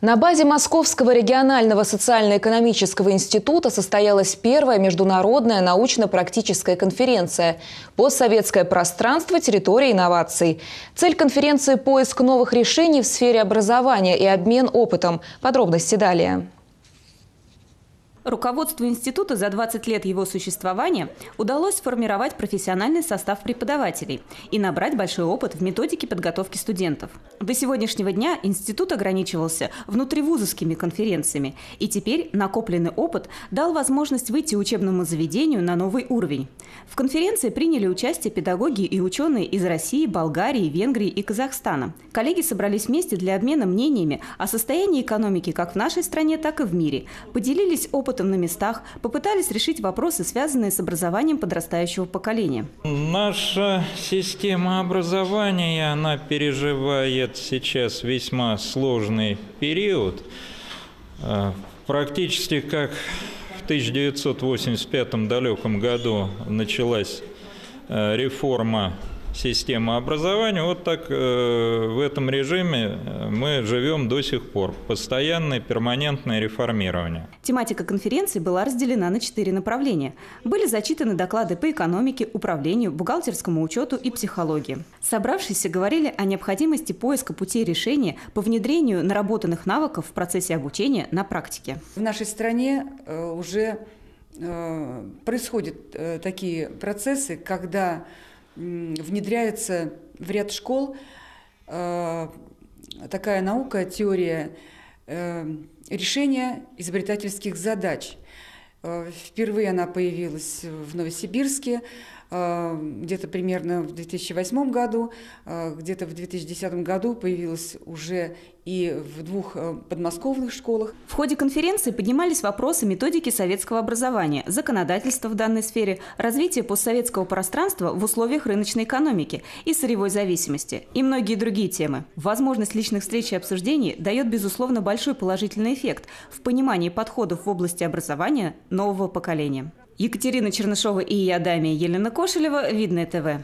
На базе Московского регионального социально-экономического института состоялась первая международная научно-практическая конференция «Постсоветское пространство. Территория инноваций». Цель конференции – поиск новых решений в сфере образования и обмен опытом. Подробности далее. Руководству института за 20 лет его существования удалось сформировать профессиональный состав преподавателей и набрать большой опыт в методике подготовки студентов. До сегодняшнего дня институт ограничивался внутривузовскими конференциями, и теперь накопленный опыт дал возможность выйти учебному заведению на новый уровень. В конференции приняли участие педагоги и ученые из России, Болгарии, Венгрии и Казахстана. Коллеги собрались вместе для обмена мнениями о состоянии экономики как в нашей стране, так и в мире, поделились опытом опытом на местах, попытались решить вопросы, связанные с образованием подрастающего поколения. Наша система образования, она переживает сейчас весьма сложный период. А, практически как в 1985 далеком году началась а, реформа система образования. Вот так э, в этом режиме э, мы живем до сих пор. Постоянное перманентное реформирование. Тематика конференции была разделена на четыре направления. Были зачитаны доклады по экономике, управлению, бухгалтерскому учету и психологии. Собравшиеся говорили о необходимости поиска путей решения по внедрению наработанных навыков в процессе обучения на практике. В нашей стране э, уже происходят такие процессы, когда внедряется в ряд школ э, такая наука, теория э, решения изобретательских задач. Э, впервые она появилась в Новосибирске, где-то примерно в 2008 году, где-то в 2010 году появилась уже и в двух э, подмосковных школах. В ходе конференции поднимались вопросы методики советского образования, законодательства в данной сфере, развития постсоветского пространства в условиях рыночной экономики и сырьевой зависимости и многие другие темы. Возможность личных встреч и обсуждений дает, безусловно, большой положительный эффект в понимании подходов в области образования нового поколения. Екатерина Чернышова и я, Дамия Елена Кошелева, Видное ТВ.